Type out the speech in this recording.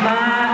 más.